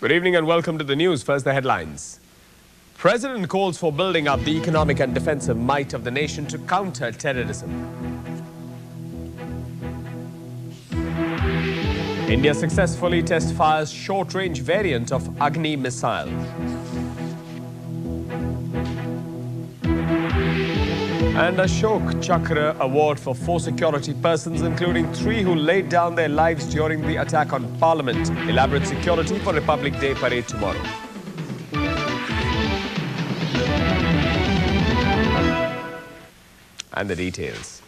Good evening and welcome to the news. First, the headlines. President calls for building up the economic and defensive might of the nation to counter terrorism. India successfully test fires short-range variant of Agni missile. And Ashok Chakra Award for four security persons, including three who laid down their lives during the attack on Parliament. Elaborate security for Republic Day parade tomorrow. And the details.